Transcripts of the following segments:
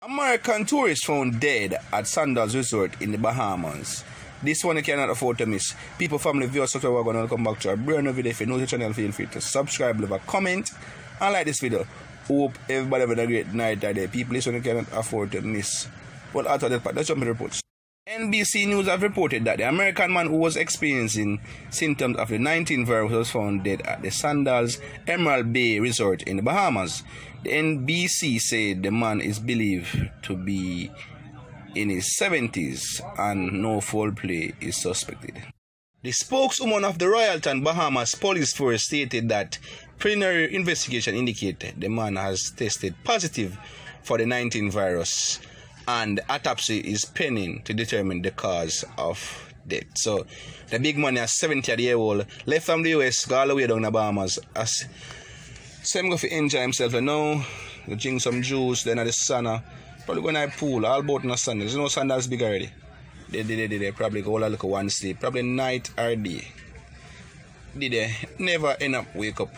American tourist found dead at Sandals Resort in the Bahamas. This one you cannot afford to miss. People, family, viewers, subscribe, we're going to come back to a brand new video. If you know the channel, feel free to subscribe, leave a comment, and like this video. Hope everybody have a great night today. People, this one you cannot afford to miss. Well, after that let's jump to the reports. NBC News have reported that the American man who was experiencing symptoms of the 19 virus was found dead at the Sandals Emerald Bay Resort in the Bahamas. The NBC said the man is believed to be in his 70s and no foul play is suspected. The spokeswoman of the Royalton Bahamas Police Force stated that preliminary investigation indicated the man has tested positive for the 19 virus and autopsy is pending to determine the cause of death. So the big man is 70 year old, left from the US, go all the way down to Bahamas. As same go for enjoy himself, you know, drink some juice, then at the sauna. Probably going to pool, all about in the. There's no sun that's big already. They did they, they, probably go all look one sleep, probably night or day. Did they never end up wake up.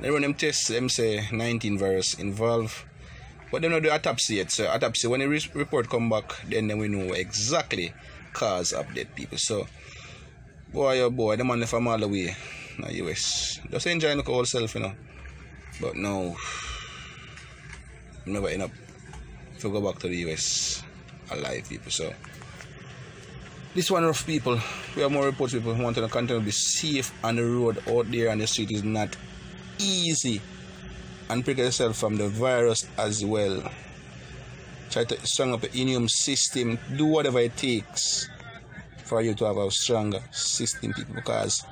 They run them tests, them say 19 virus involved but they don't do autopsy yet. So autopsy, when the re- report come back, then, then we know exactly cause of dead people. So, boy, oh boy, the man left from all the way the US. Just enjoying the whole self, you know. But no, never end up if to go back to the US alive, people. So, this one of people, we have more reports. People want to continue to be safe on the road out there, and the street is not easy and protect yourself from the virus as well. Try to strong up the immune system. Do whatever it takes for you to have a stronger system, people, because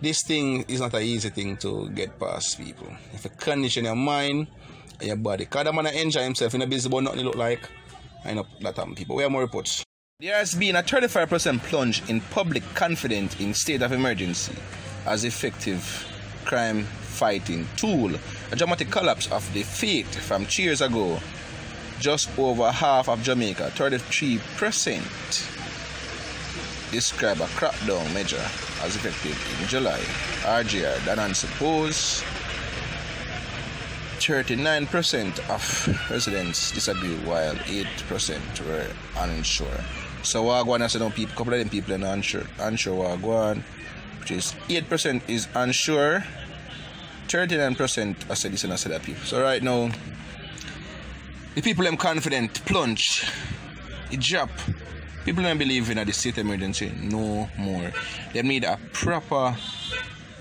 this thing is not an easy thing to get past, people. If you condition your mind and your body, because the man enjoy himself in a business, but nothing look like, I know that happen, people. We have more reports. There has been a 35% plunge in public confidence in state of emergency as effective crime fighting tool. A dramatic collapse of the faith from years ago. Just over half of Jamaica, 33%, describe a crackdown measure as effective in July. RJR Danan suppose 39% of residents disagree while 8% were unsure. So Wagwan has no people, couple of them people are unsure, unsure Wagwan, which is 8% is unsure 39% are said this and I said that people. So right now, the people them confident plunge, it drop. People don't believe in the state emergency no more. They need a proper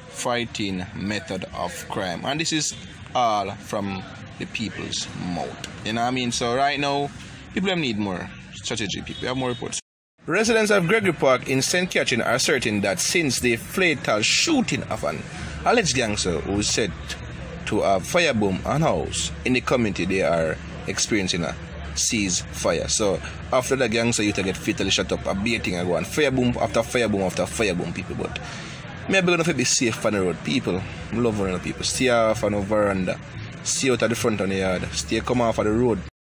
fighting method of crime. And this is all from the people's mouth. You know what I mean? So right now, people need more strategy. People have more reports. Residents of Gregory Park in St. Catherine are certain that since the fatal shooting of an alleged gangster who said to have firebomb an house in the community they are experiencing a ceasefire. So after the gangster you to get fatally shot up, a beating and go on fireboom after fireboom after fireboom people. But maybe gonna be safe on the road. People love running people. Stay off on the veranda. Stay out at the front of the yard. Stay come off of the road.